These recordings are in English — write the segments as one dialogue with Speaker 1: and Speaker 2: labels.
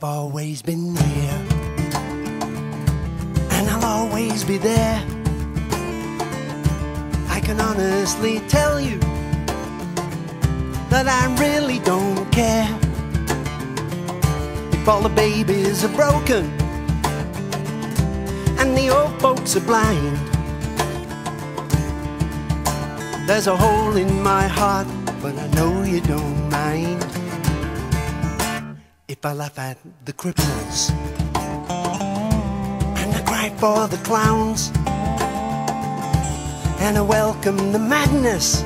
Speaker 1: I have always been here, and I'll always be there. I can honestly tell you that I really don't care if all the babies are broken and the old folks are blind. There's a hole in my heart, but I know you don't mind. If I laugh at the cripples and I cry for the clowns and I welcome the madness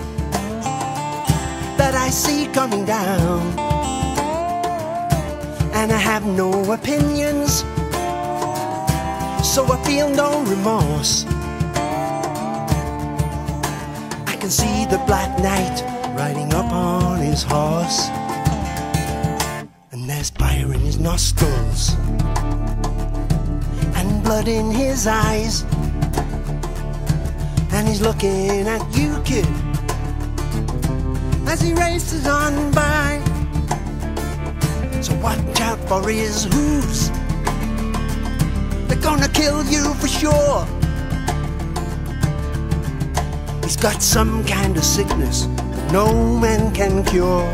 Speaker 1: that I see coming down. And I have no opinions, so I feel no remorse. I can see the black knight riding up on his horse, nostrils, and blood in his eyes. And he's looking at you, kid as he races on by. So watch out for his hooves. They're gonna kill you for sure. He's got some kind of sickness that no man can cure.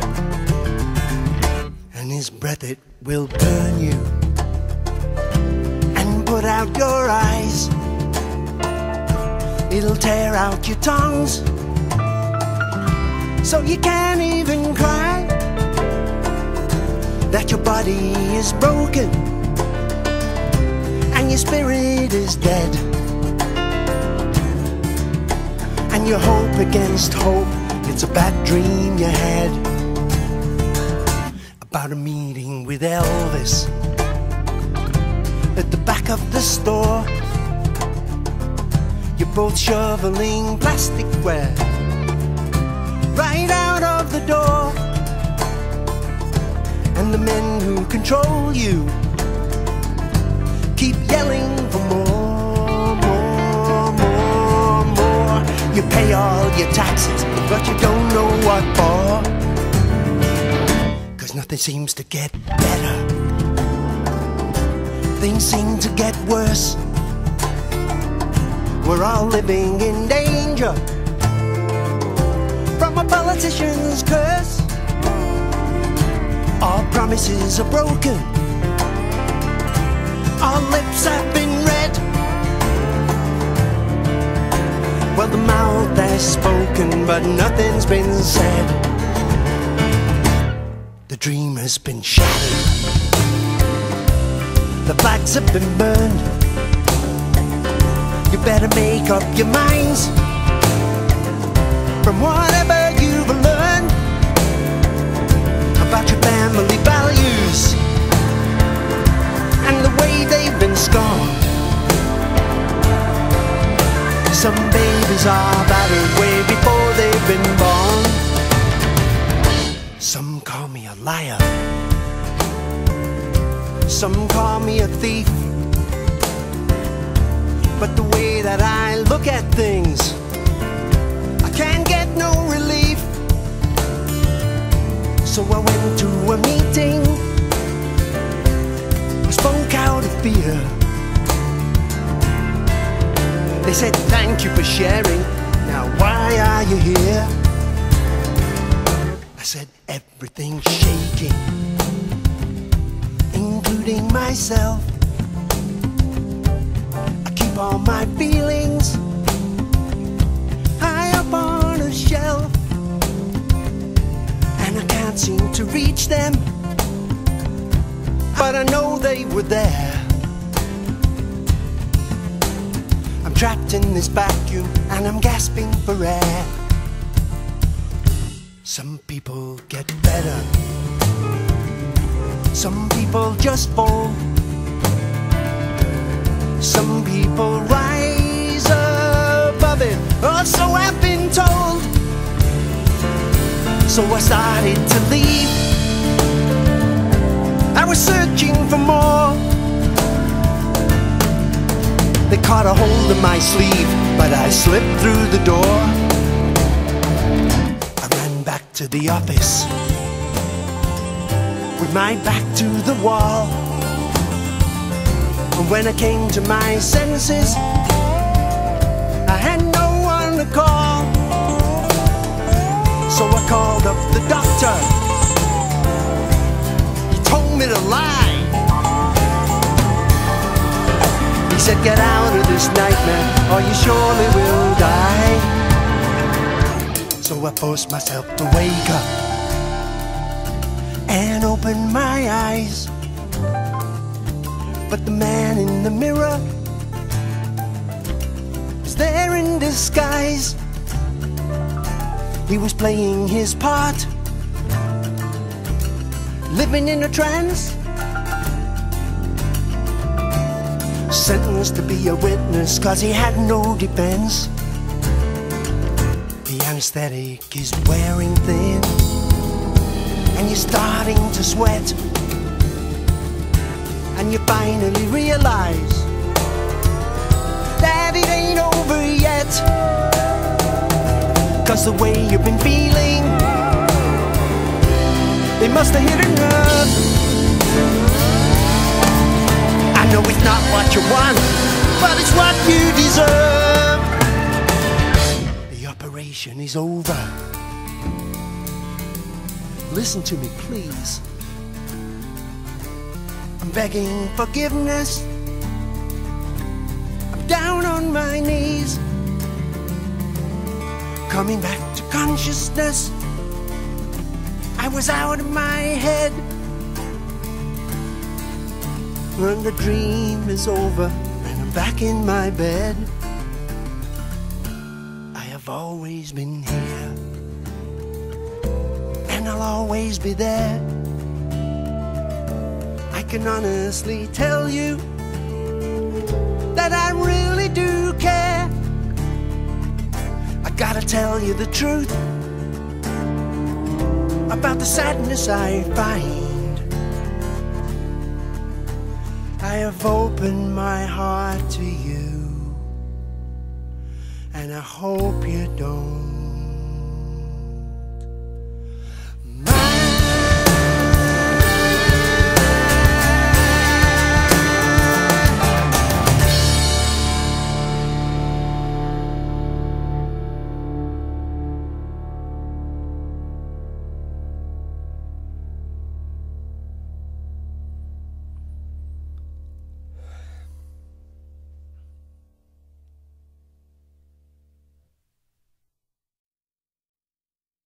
Speaker 1: And his breath, it will burn you and put out your eyes. It'll tear out your tongues so you can't even cry. That your body is broken and your spirit is dead. And your hope against hope it's a bad dream you had with Elvis at the back of the store you're both shoveling plasticware right out of the door. And the men who control you keep yelling for more, more, more, more. You pay all your taxes, but you don't know what for. Nothing seems to get better. Things seem to get worse. We're all living in danger from a politician's curse. All promises are broken. Our lips have been red. Well, the mouth has spoken, but nothing's been said. Dream has been shattered. The flags have been burned. You better make up your minds from whatever you've learned about your family values and the way they've been scorned. Some babies are battered way before they've been born. Liar. Some call me a thief. But the way that I look at things, I can't get no relief. So I went to a meeting. I spoke out of fear. They said, Thank you for sharing. Now, why are you here? I said, Everything's shaking, including myself. I keep all my feelings high up on a shelf, and I can't seem to reach them. But I know they were there. I'm trapped in this vacuum and I'm gasping for air. Some people get better, some people just fall. Some people rise above it, or so I've been told. So I started to leave. I was searching for more. They caught a hold of my sleeve, but I slipped through the door. To the office with my back to the wall. And when I came to my senses, I had no one to call. So I called up the doctor. He told me to lie. He said, Get out of this nightmare, or you surely will die. I forced myself to wake up and open my eyes. But the man in the mirror was there in disguise. He was playing his part, living in a trance. Sentenced to be a witness cause he had no defense. The anesthetic is wearing thin, and you're starting to sweat. And you finally realize that it ain't over yet. Cause the way you've been feeling, they must have hit a nerve. I know it's not what you want, but it's what you deserve. Operation is over. Listen to me, please. I'm begging forgiveness. I'm down on my knees. Coming back to consciousness. I was out of my head. And the dream is over, and I'm back in my bed. I have always been here, and I'll always be there. I can honestly tell you that I really do care. I gotta tell you the truth about the sadness I find. I have opened my heart to you, and I hope you don't